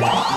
Wow!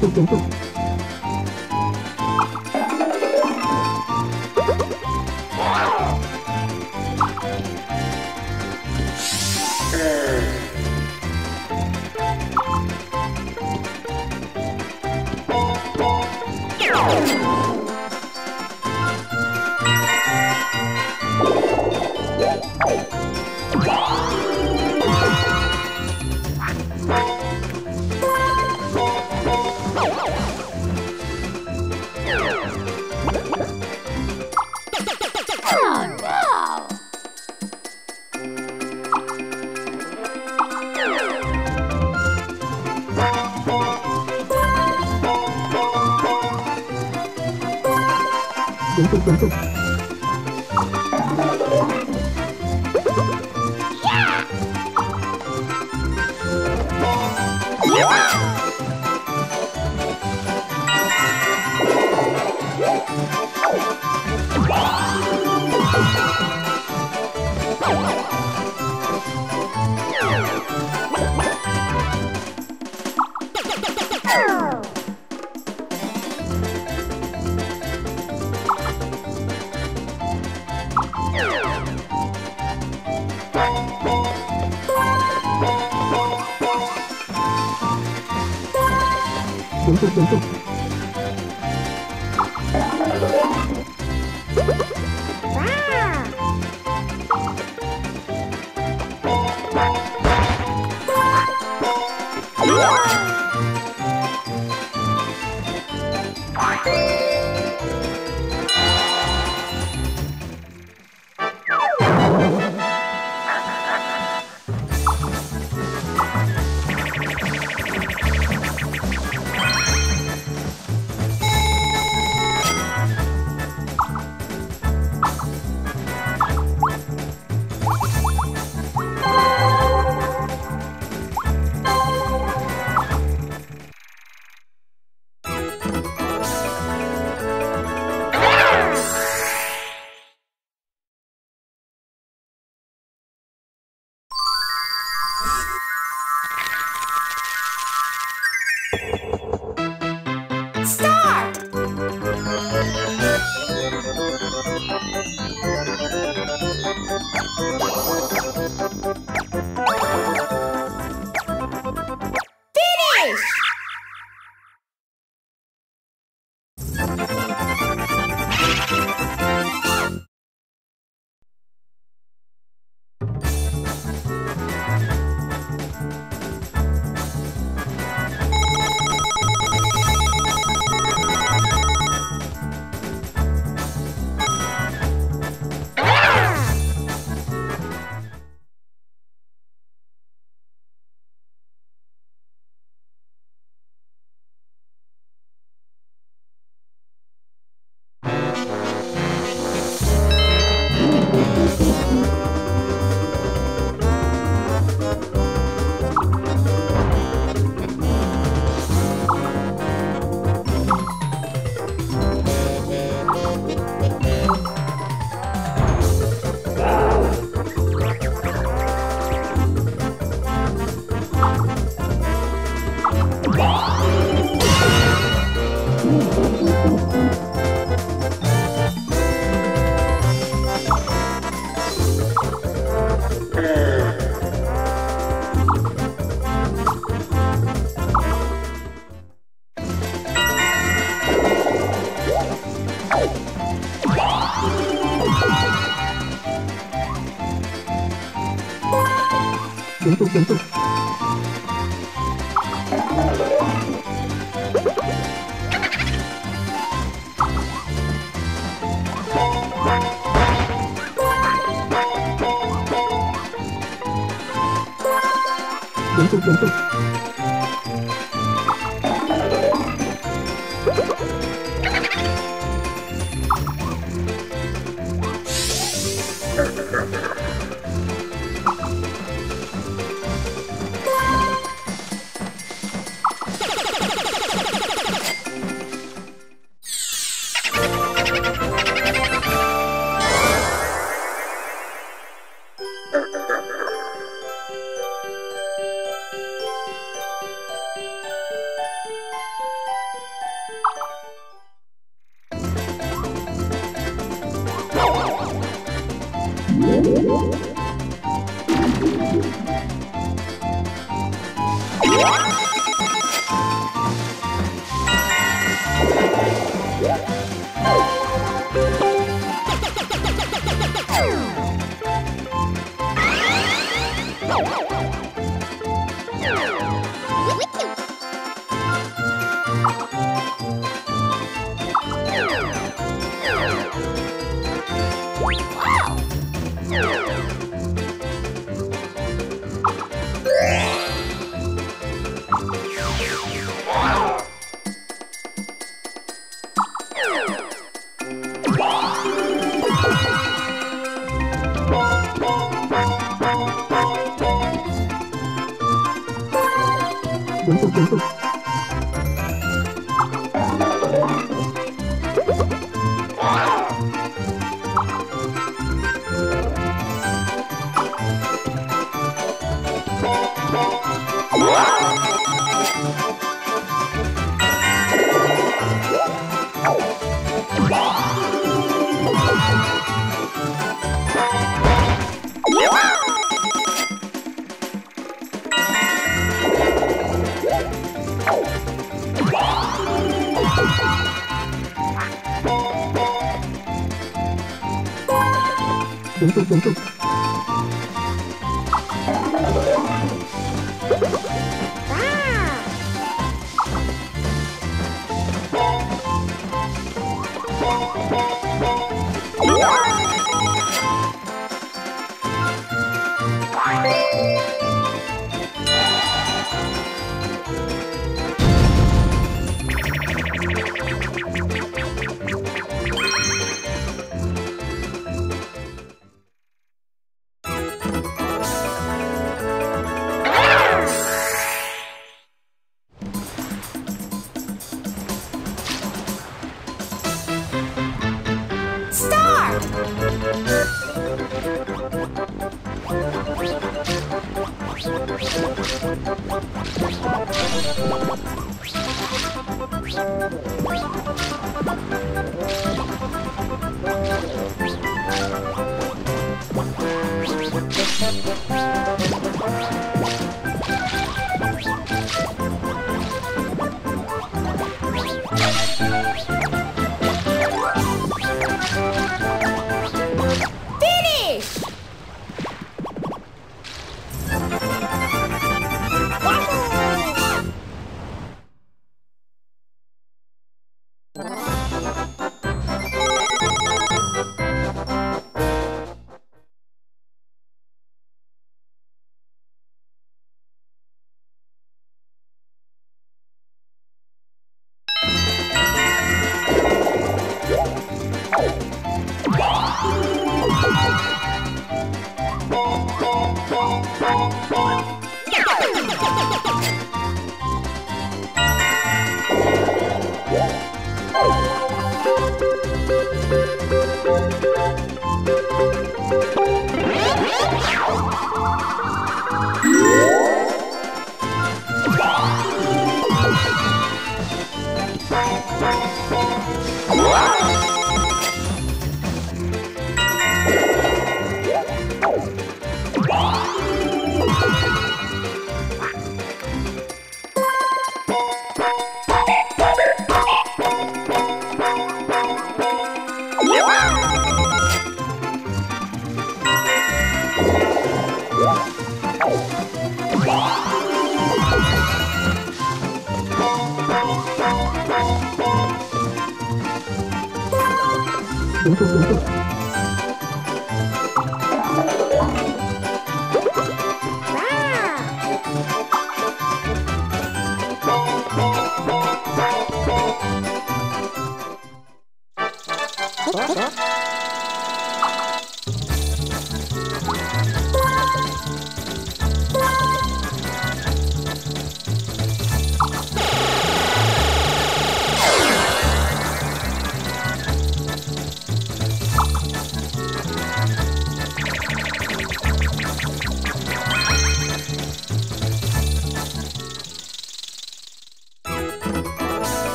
就变瘦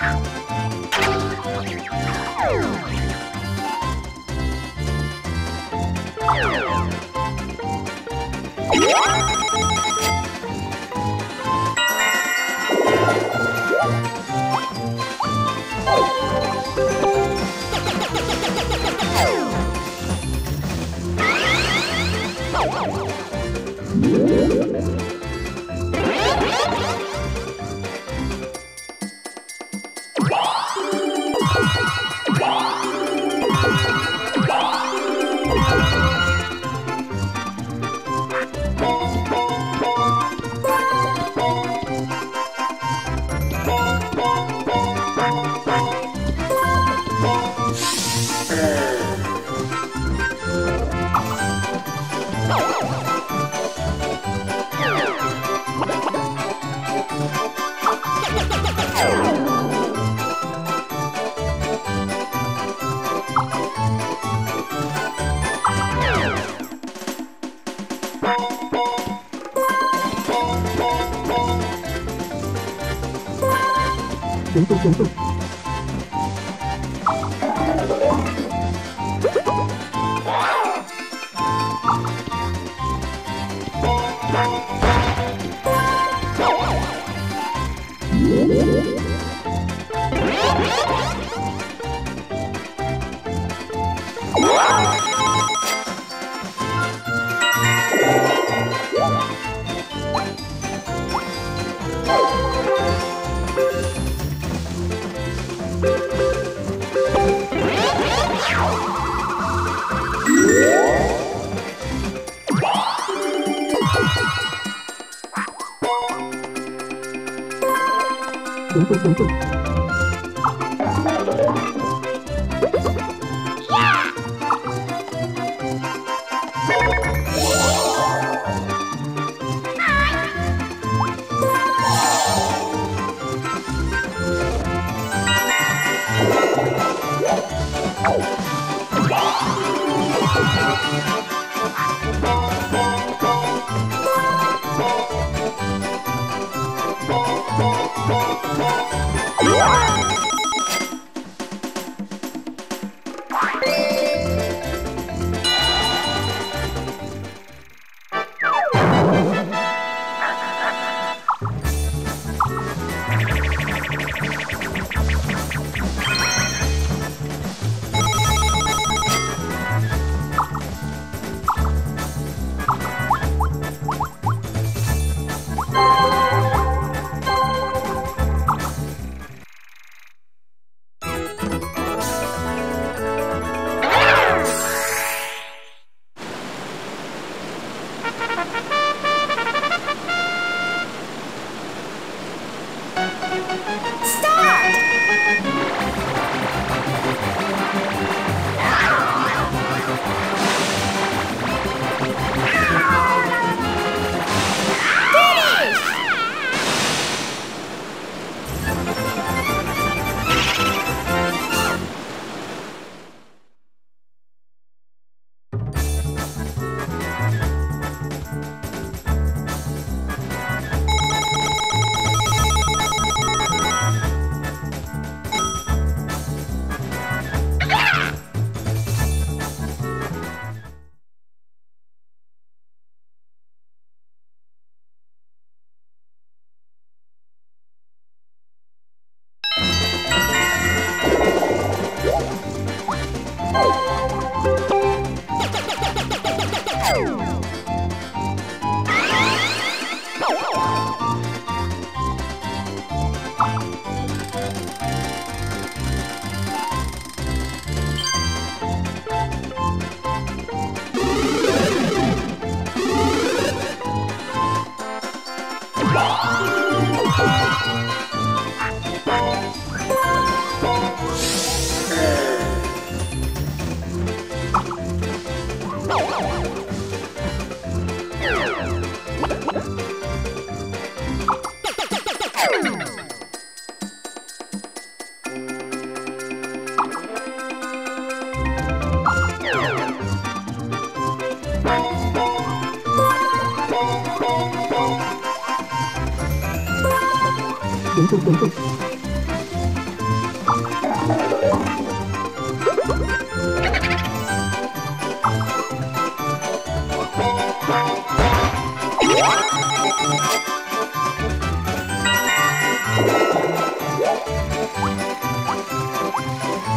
Woo!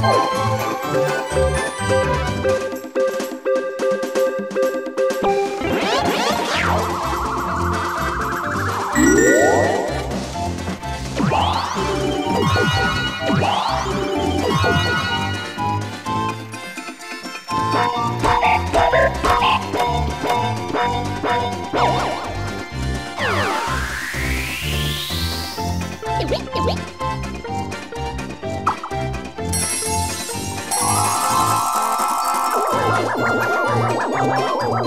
Música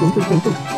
严重严重